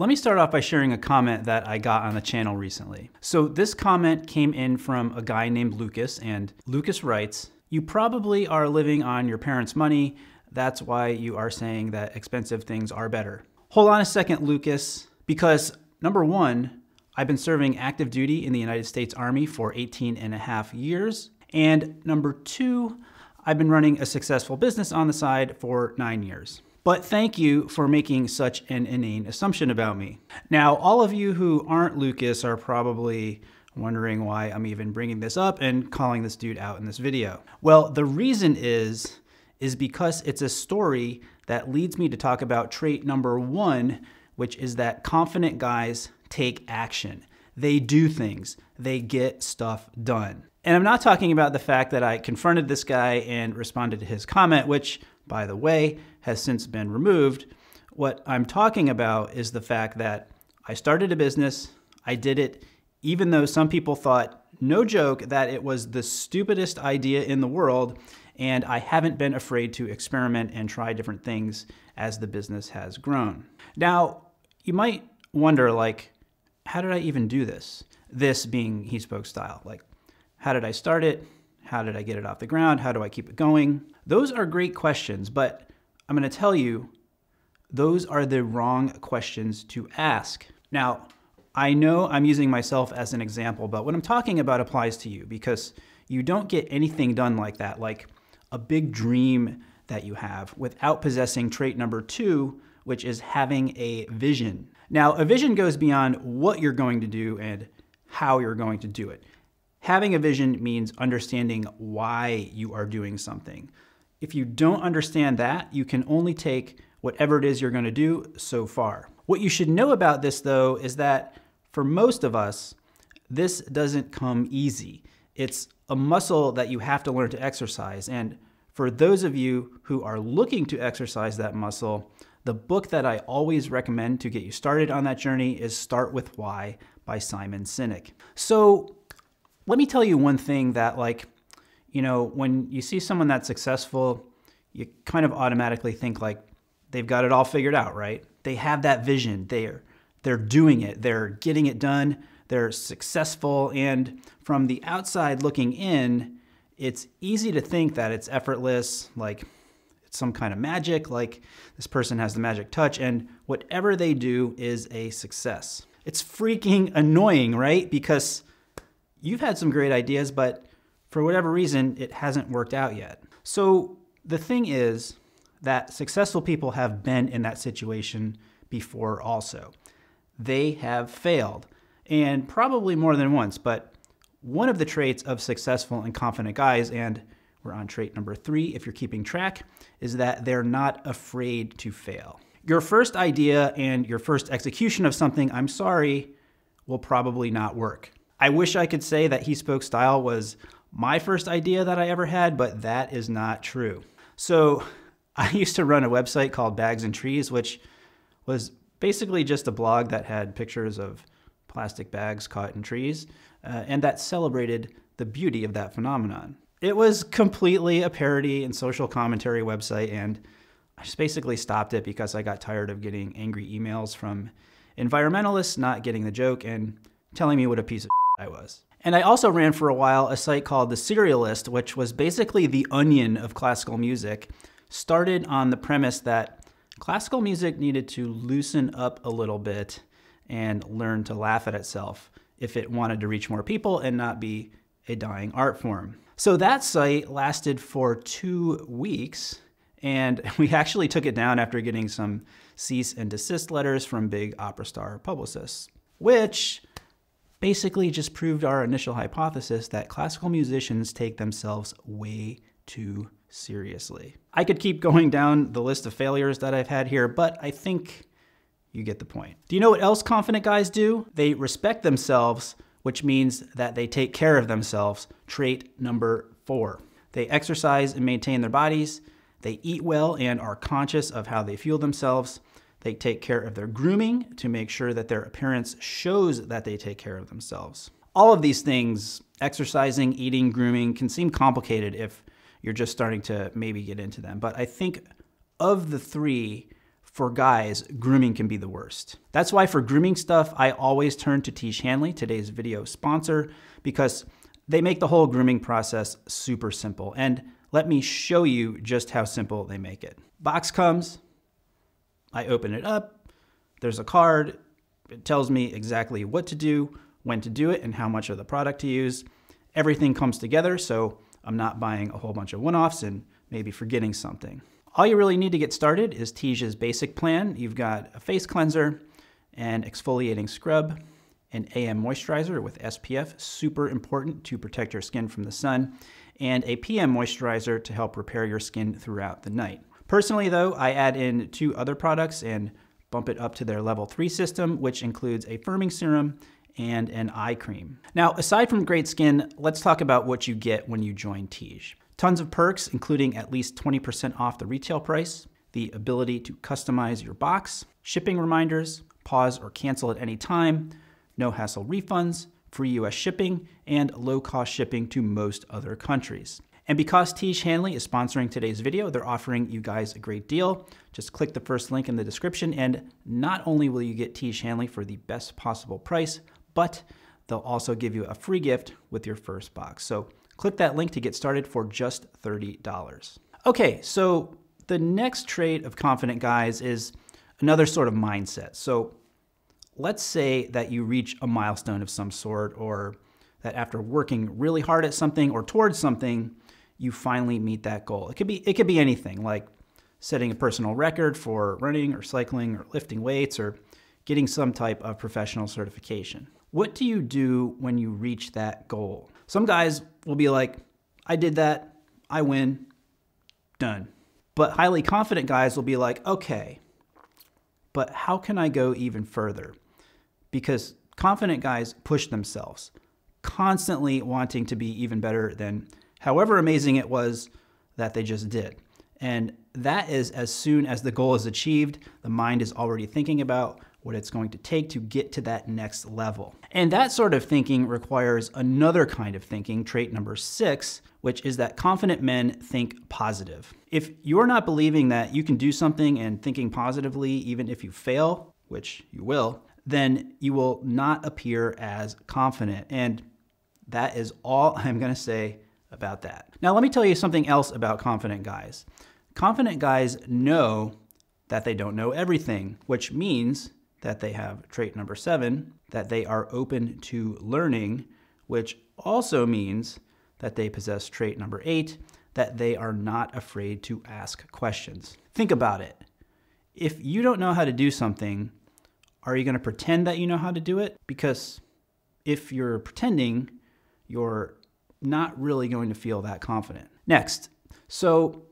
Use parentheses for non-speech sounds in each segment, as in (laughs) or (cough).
Let me start off by sharing a comment that I got on the channel recently. So this comment came in from a guy named Lucas, and Lucas writes, you probably are living on your parents' money. That's why you are saying that expensive things are better. Hold on a second, Lucas, because number one, I've been serving active duty in the United States Army for 18 and a half years. And number two, I've been running a successful business on the side for nine years. But thank you for making such an inane assumption about me. Now, all of you who aren't Lucas are probably wondering why I'm even bringing this up and calling this dude out in this video. Well, the reason is, is because it's a story that leads me to talk about trait number one, which is that confident guys take action. They do things. They get stuff done. And I'm not talking about the fact that I confronted this guy and responded to his comment, which, by the way, has since been removed. What I'm talking about is the fact that I started a business, I did it even though some people thought, no joke, that it was the stupidest idea in the world, and I haven't been afraid to experiment and try different things as the business has grown. Now, you might wonder, like, how did I even do this? This being He Spoke style. Like, how did I start it? How did I get it off the ground? How do I keep it going? Those are great questions, but I'm going to tell you, those are the wrong questions to ask. Now, I know I'm using myself as an example, but what I'm talking about applies to you because you don't get anything done like that, like a big dream that you have, without possessing trait number two, which is having a vision. Now, a vision goes beyond what you're going to do and how you're going to do it. Having a vision means understanding why you are doing something. If you don't understand that, you can only take whatever it is you're going to do so far. What you should know about this, though, is that for most of us, this doesn't come easy. It's a muscle that you have to learn to exercise. And for those of you who are looking to exercise that muscle, the book that I always recommend to get you started on that journey is Start With Why by Simon Sinek. So let me tell you one thing that, like, you know, when you see someone that's successful, you kind of automatically think like they've got it all figured out, right? They have that vision. They're they're doing it. They're getting it done. They're successful and from the outside looking in, it's easy to think that it's effortless, like it's some kind of magic, like this person has the magic touch and whatever they do is a success. It's freaking annoying, right? Because you've had some great ideas, but for whatever reason, it hasn't worked out yet. So the thing is that successful people have been in that situation before also. They have failed, and probably more than once, but one of the traits of successful and confident guys, and we're on trait number three if you're keeping track, is that they're not afraid to fail. Your first idea and your first execution of something, I'm sorry, will probably not work. I wish I could say that He Spoke Style was my first idea that I ever had, but that is not true. So (laughs) I used to run a website called Bags and Trees, which was basically just a blog that had pictures of plastic bags caught in trees uh, and that celebrated the beauty of that phenomenon. It was completely a parody and social commentary website, and I just basically stopped it because I got tired of getting angry emails from environmentalists not getting the joke and telling me what a piece of I was. And I also ran for a while a site called The Serialist, which was basically the onion of classical music, started on the premise that classical music needed to loosen up a little bit and learn to laugh at itself if it wanted to reach more people and not be a dying art form. So that site lasted for two weeks, and (laughs) we actually took it down after getting some cease and desist letters from big opera star publicists, which basically just proved our initial hypothesis that classical musicians take themselves way too seriously. I could keep going down the list of failures that I've had here, but I think you get the point. Do you know what else confident guys do? They respect themselves, which means that they take care of themselves. Trait number four. They exercise and maintain their bodies. They eat well and are conscious of how they fuel themselves. They take care of their grooming to make sure that their appearance shows that they take care of themselves. All of these things, exercising, eating, grooming, can seem complicated if you're just starting to maybe get into them. But I think of the three, for guys, grooming can be the worst. That's why for grooming stuff, I always turn to Tiege Hanley, today's video sponsor, because they make the whole grooming process super simple. And let me show you just how simple they make it. Box comes, I open it up, there's a card, it tells me exactly what to do, when to do it, and how much of the product to use. Everything comes together, so I'm not buying a whole bunch of one-offs and maybe forgetting something. All you really need to get started is Tiege's basic plan. You've got a face cleanser, an exfoliating scrub, an AM moisturizer with SPF, super important to protect your skin from the sun, and a PM moisturizer to help repair your skin throughout the night. Personally though, I add in two other products and bump it up to their level three system, which includes a firming serum and an eye cream. Now, aside from great skin, let's talk about what you get when you join Tiege. Tons of perks, including at least 20% off the retail price, the ability to customize your box, shipping reminders, pause or cancel at any time, no hassle refunds, free US shipping, and low cost shipping to most other countries. And because Tiege Hanley is sponsoring today's video, they're offering you guys a great deal. Just click the first link in the description, and not only will you get Tiege Hanley for the best possible price, but they'll also give you a free gift with your first box. So click that link to get started for just $30. Okay, so the next trait of confident guys is another sort of mindset. So let's say that you reach a milestone of some sort, or that after working really hard at something or towards something, you finally meet that goal. It could be it could be anything like setting a personal record for running or cycling or lifting weights or getting some type of professional certification. What do you do when you reach that goal? Some guys will be like, I did that, I win, done. But highly confident guys will be like, okay, but how can I go even further? Because confident guys push themselves, constantly wanting to be even better than however amazing it was that they just did. And that is as soon as the goal is achieved, the mind is already thinking about what it's going to take to get to that next level. And that sort of thinking requires another kind of thinking, trait number six, which is that confident men think positive. If you're not believing that you can do something and thinking positively, even if you fail, which you will, then you will not appear as confident. And that is all (laughs) I'm going to say about that. Now, let me tell you something else about confident guys. Confident guys know that they don't know everything, which means that they have trait number seven, that they are open to learning, which also means that they possess trait number eight, that they are not afraid to ask questions. Think about it. If you don't know how to do something, are you going to pretend that you know how to do it? Because if you're pretending, you're not really going to feel that confident. Next, so,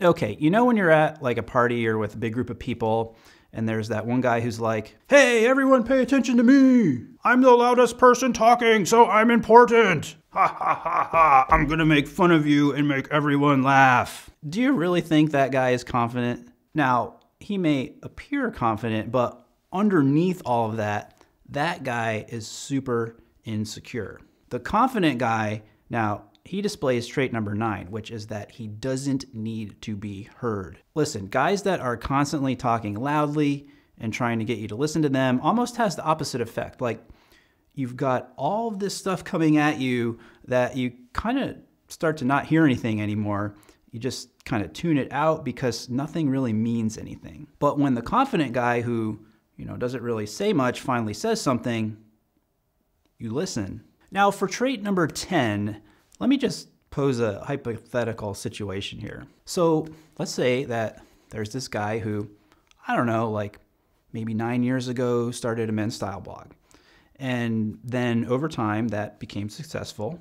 okay, you know when you're at like a party or with a big group of people and there's that one guy who's like, Hey, everyone pay attention to me. I'm the loudest person talking, so I'm important. (laughs) Ha ha ha ha. I'm gonna make fun of you and make everyone laugh. Do you really think that guy is confident? Now, he may appear confident, but underneath all of that, that guy is super insecure. The confident guy, now, he displays trait number nine, which is that he doesn't need to be heard. Listen, guys that are constantly talking loudly and trying to get you to listen to them almost has the opposite effect. Like you've got all of this stuff coming at you that you kind of start to not hear anything anymore. You just kind of tune it out because nothing really means anything. But when the confident guy who, you know, doesn't really say much finally says something, you listen. Now, for trait number 10, let me just pose a hypothetical situation here. So let's say that there's this guy who, I don't know, like maybe nine years ago started a men's style blog. And then over time that became successful.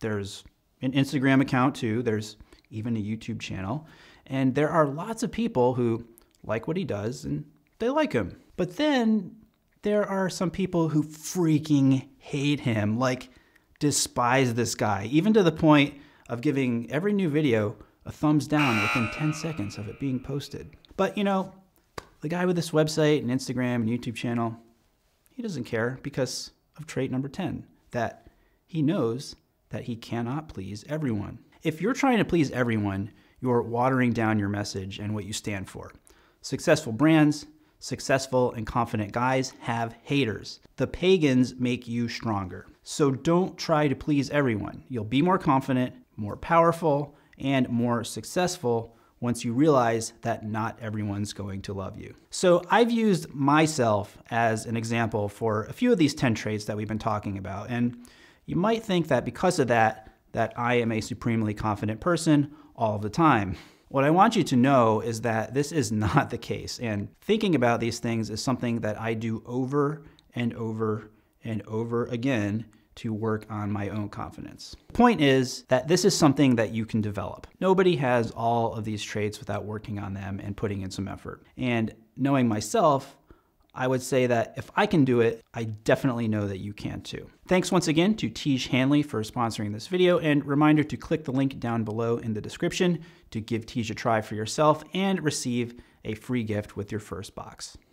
There's an Instagram account too, there's even a YouTube channel. And there are lots of people who like what he does and they like him. But then there are some people who freaking hate him. Like, despise this guy, even to the point of giving every new video a thumbs down within 10 seconds of it being posted. But you know, the guy with this website and Instagram and YouTube channel, he doesn't care because of trait number 10, that he knows that he cannot please everyone. If you're trying to please everyone, you're watering down your message and what you stand for. Successful brands, successful and confident guys have haters. The pagans make you stronger. So don't try to please everyone. You'll be more confident, more powerful, and more successful once you realize that not everyone's going to love you. So I've used myself as an example for a few of these 10 traits that we've been talking about. And you might think that because of that, that I am a supremely confident person all the time. What I want you to know is that this is not the case. And thinking about these things is something that I do over and over and over again to work on my own confidence. Point is that this is something that you can develop. Nobody has all of these traits without working on them and putting in some effort. And knowing myself, I would say that if I can do it, I definitely know that you can too. Thanks once again to Tiege Hanley for sponsoring this video and reminder to click the link down below in the description to give Tiege a try for yourself and receive a free gift with your first box.